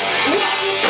Música